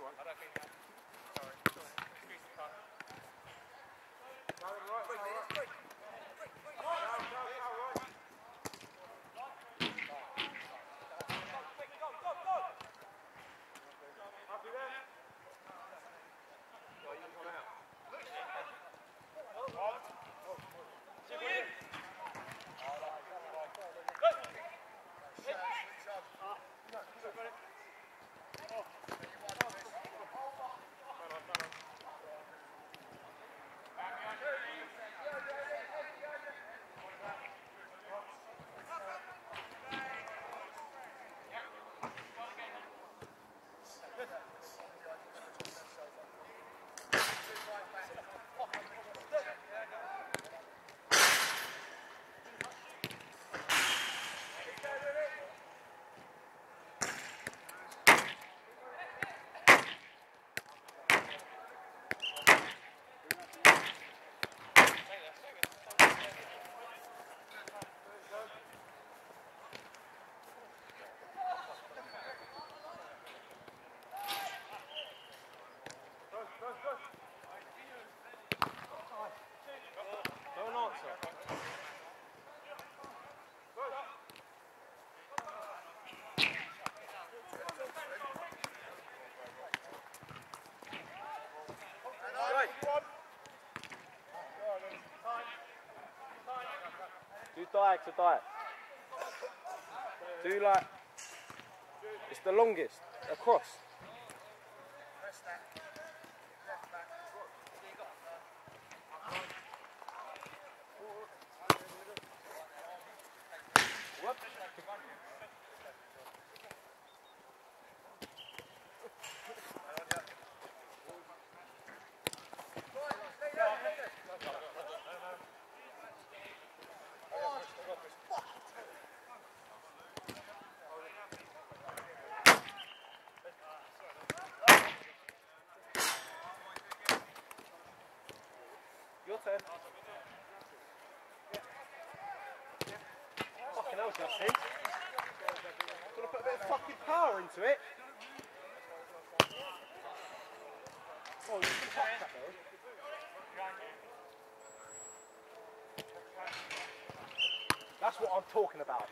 Don't Diag to diag. Do like, it's the longest, across. Your turn. Fucking hell, Justin. Gotta put a bit of fucking power into it. Oh, you can touch that. That's what I'm talking about.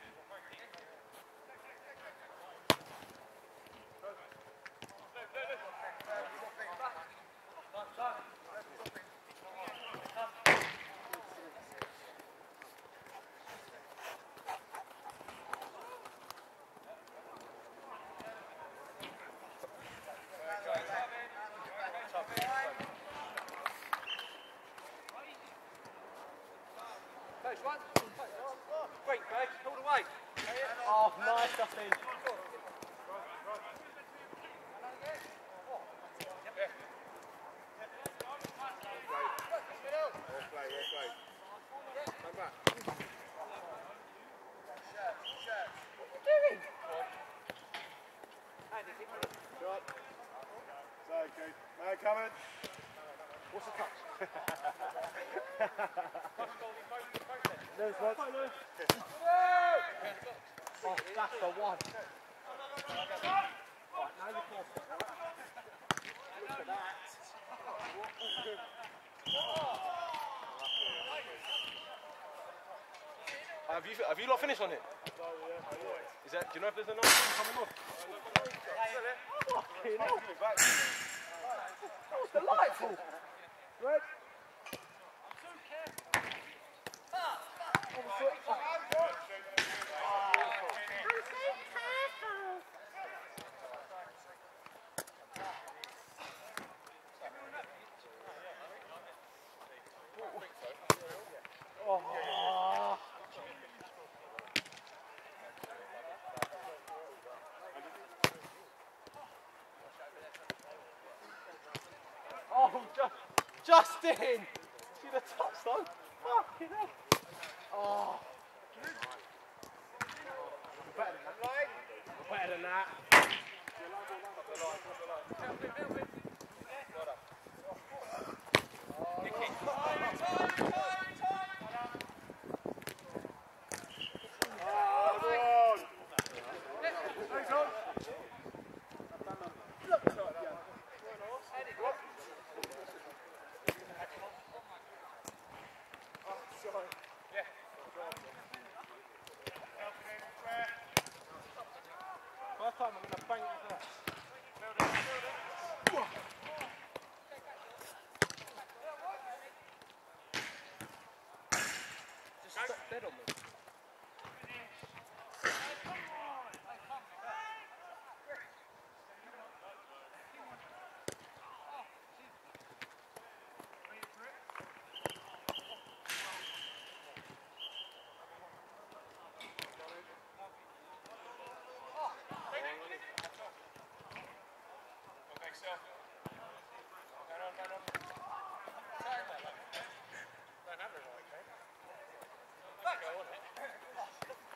Great, coach. All the way. Oh, nice, Justin. Okay, man coming. What's the touch? There's one. Oh, that's the one. Right, now you can Look at that. Have you have you lot finished on it? Is that? Do you know if there's another one coming on? Fucking hell. That was delightful. Right? Oh. Oh, Ju- Oh, Justin! See the touchdown? Fucking hell. Oh. Better than that. Oh, Just stop dead on me. Thank you.